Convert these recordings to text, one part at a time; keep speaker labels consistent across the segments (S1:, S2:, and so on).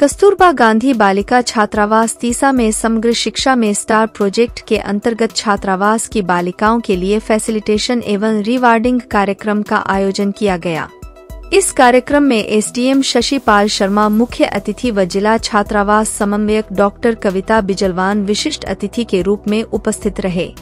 S1: कस्तूरबा गांधी बालिका छात्रावास तीसा में समग्र शिक्षा में स्टार प्रोजेक्ट के अंतर्गत छात्रावास की बालिकाओं के लिए फैसिलिटेशन एवं रिवार्डिंग कार्यक्रम का आयोजन किया गया। इस कार्यक्रम में एसडीएम शशिपाल शर्मा मुख्य अतिथि व जिला छात्रावास समन्वयक डॉक्टर कविता बिजलवान विशिष्ट अतिथि के रूप में उपस्थित रहे।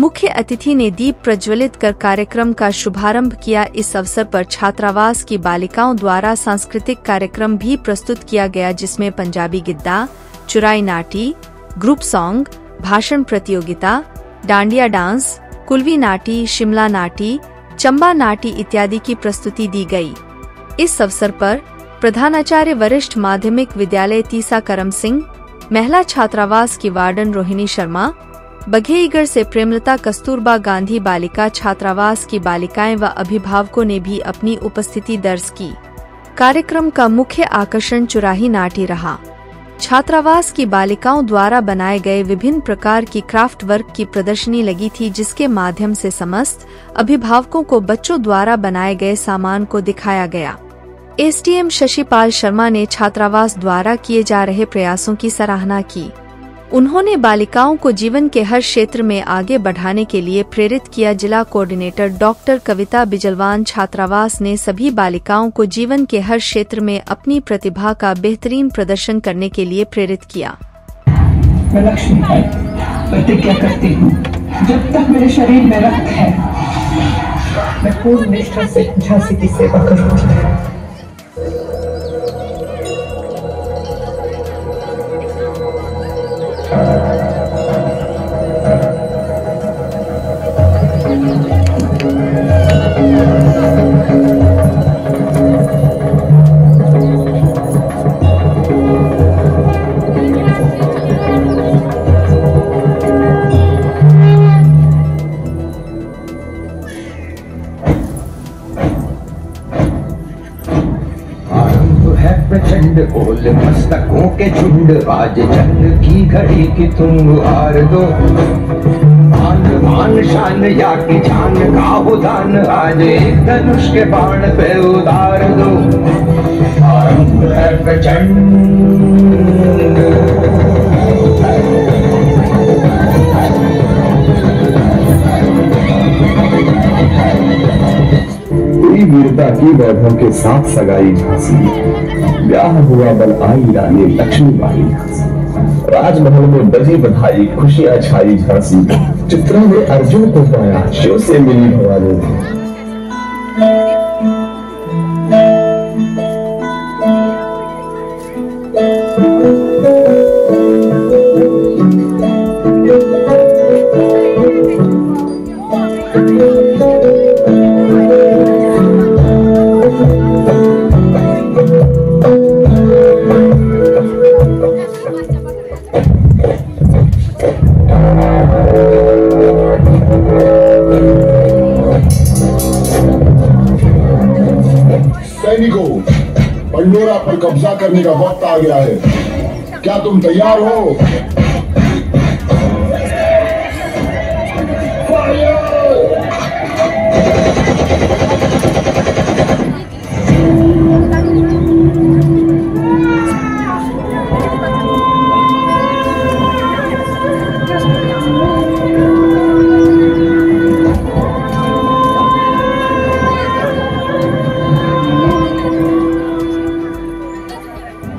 S1: मुख्य अतिथि ने दीप प्रज्वलित कर कार्यक्रम का शुभारंभ किया। इस अवसर पर छात्रावास की बालिकाओं द्वारा सांस्कृतिक कार्यक्रम भी प्रस्तुत किया गया, जिसमें पंजाबी गिद्दा, चुराई नाटी, ग्रुप सॉन्ग, भाषण प्रतियोगिता, डांडिया डांस, कुलवी नाटी, शिमला नाटी, चंबा नाटी इत्यादि की प्रस्तुति दी गई। इस अवसर पर प्रधानाचार्य वरिष्ठ माध्यमिक विद्यालय तीसा करम सिंह, महिला छात्रावास की वार्डन रोहिणी शर्मा बघेईगढ़ से प्रेमलता कस्तूरबा गांधी बालिका छात्रावास की बालिकाएँ व अभिभावकों ने भी अपनी उपस्थिति दर्ज की। कार्यक्रम का मुख्य आकर्षण चुराही नाटी रहा। छात्रावास की बालिकाओं द्वारा बनाए गए विभिन्न प्रकार की क्राफ्ट वर्क की प्रदर्शनी लगी थी, जिसके माध्यम से समस्त अभिभावकों को बच्चों द्वारा बनाए गए सामान को दिखाया गया। एसडीएम शशिपाल शर्मा ने छात्रावास द्वारा किए जा रहे प्रयासों की सराहना की। उन्होंने बालिकाओं को जीवन के हर क्षेत्र में आगे बढ़ाने के लिए प्रेरित किया जिला कोऑर्डिनेटर डॉक्टर कविता बिजलवान छात्रावास ने सभी बालिकाओं को जीवन के हर क्षेत्र में अपनी प्रतिभा का बेहतरीन प्रदर्शन करने के लिए प्रेरित किया।
S2: मैं जब तक मेरे शरीर में रक्त है, मैं पूर्ण निष्ठा से, झांसी की सेवा
S3: आरंभ बोल मस्तकों के झुंड आज चंद की घड़ी की तुम हार दो। मान मान शान, या की जान का हो दान आज एक धनुष के बाण पे उतार दो। प्रचंड
S4: की वैभव के साथ सगाई झांसी। ब्याह हुआ बल आई रानी लक्ष्मी बाई। राजमहल में बजी बधाई, खुशियाँ छाई झांसी। चित्रा ने अर्जुन को पाया, शिव से मिली भवानी।
S5: कब्जा करने का वक्त आ गया है। क्या तुम तैयार हो?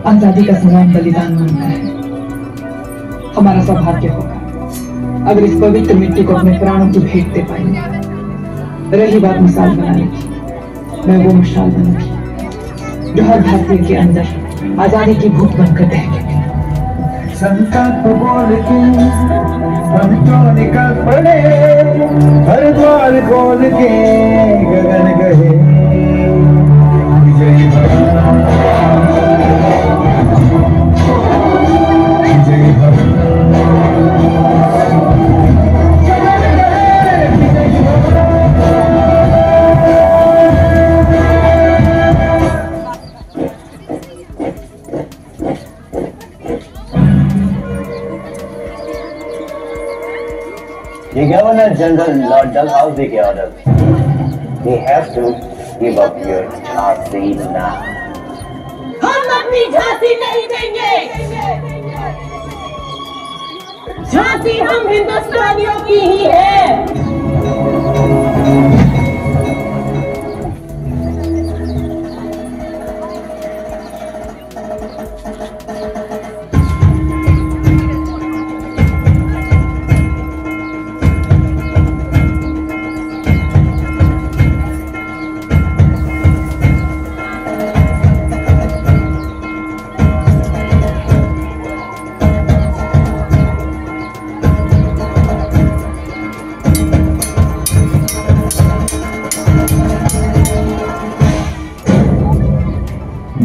S2: आज़ादी का समान बलिदान माँगता है। हमारा सौभाग्य होगा। अगर इस पवित्र मिट्टी को अपने प्राणों की भेंट दे पाएँगे रही बात मिसाल बनाने की, मैं वो मिसाल बनूँगी जो हर भारतीय के अंदर आज़ादी की भूख बनकर दहके
S3: संकल्प बोल के, हम तो निकल पड़े। हर द्वार खोल के गगन गए विजय
S6: The Governor General Lord Dalhousie के order. We have to give up your Jhansi now.
S2: हम अपनी
S7: भी झांसी नहीं देंगे झांसी हम हिंदुस्तानियों की ही है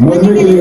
S5: मरने के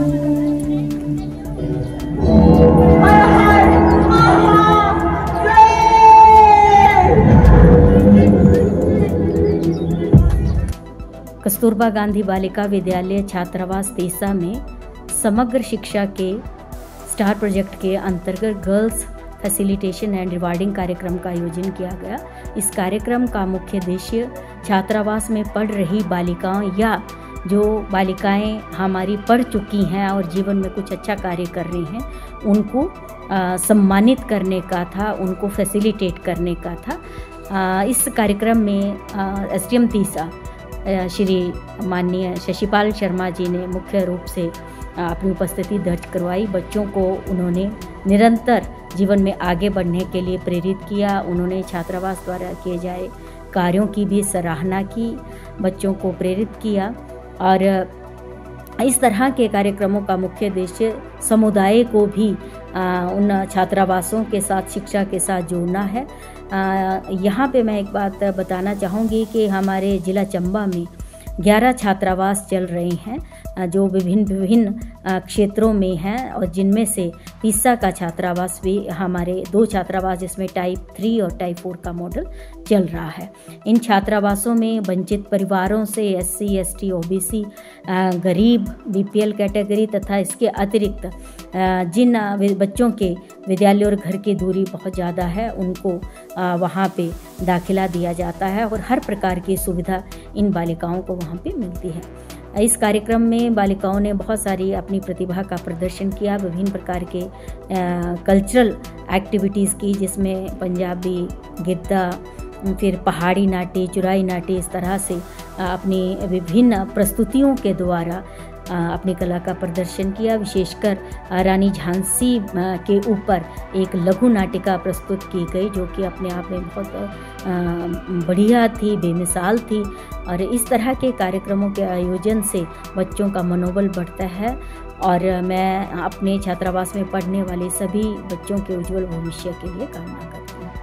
S8: कस्तूरबा गांधी बालिका विद्यालय छात्रावास तीसा में समग्र शिक्षा के स्टार प्रोजेक्ट के अंतर्गत गर्ल्स फैसिलिटेशन एंड रिवार्डिंग कार्यक्रम का आयोजन किया गया। इस कार्यक्रम का मुख्य उद्देश्य छात्रावास में पढ़ रही बालिकाओं या जो बालिकाएँ हमारी पढ़ चुकी हैं और जीवन में कुछ अच्छा कार्य कर रही हैं उनको आ, सम्मानित करने का था उनको फैसिलिटेट करने का था। आ, इस कार्यक्रम में S D M Tissa Shri माननीय शशिपाल शर्मा जी ने मुख्य रूप से अपनी उपस्थिति दर्ज करवाई। बच्चों को उन्होंने निरंतर जीवन में आगे बढ़ने के लिए प्रेरित किया। उन्होंने छात्रावास द्वारा किए जाए कार्यों की भी सराहना की, बच्चों को प्रेरित किया और इस तरह के कार्यक्रमों का मुख्य उद्देश्य समुदाय को भी उन छात्रावासों के साथ, शिक्षा के साथ जोड़ना है। यहाँ पे मैं एक बात बताना चाहूँगी कि हमारे ज़िला चंबा में 11 छात्रावास चल रहे हैं। जो विभिन्न विभिन्न क्षेत्रों में हैं और जिनमें से तीसा का छात्रावास भी हमारे दो छात्रावास जिसमें टाइप थ्री और टाइप फोर का मॉडल चल रहा है। इन छात्रावासों में वंचित परिवारों से S C S T O B C गरीब बी पी एल कैटेगरी तथा इसके अतिरिक्त जिन बच्चों के विद्यालय और घर की दूरी बहुत ज़्यादा है, उनको वहाँ पे दाखिला दिया जाता है और हर प्रकार की सुविधा इन बालिकाओं को वहाँ पे मिलती है। इस कार्यक्रम में बालिकाओं ने बहुत सारी अपनी प्रतिभा का प्रदर्शन किया, विभिन्न प्रकार के कल्चरल एक्टिविटीज़ की, जिसमें पंजाबी, गिद्दा, फिर पहाड़ी नाट्य चुराई नाट्य इस तरह से अपनी विभिन्न प्रस्तुतियों के द्वारा अपनी कला का प्रदर्शन किया, विशेषकर रानी झांसी के ऊपर एक लघु नाटिका प्रस्तुत की गई, जो कि अपने आप में बहुत बढ़िया थी, बेमिसाल थी। और इस तरह के कार्यक्रमों के आयोजन से बच्चों का मनोबल बढ़ता है। और मैं अपने छात्रावास में पढ़ने वाले सभी बच्चों के उज्जवल भविष्य के लिए कामना करती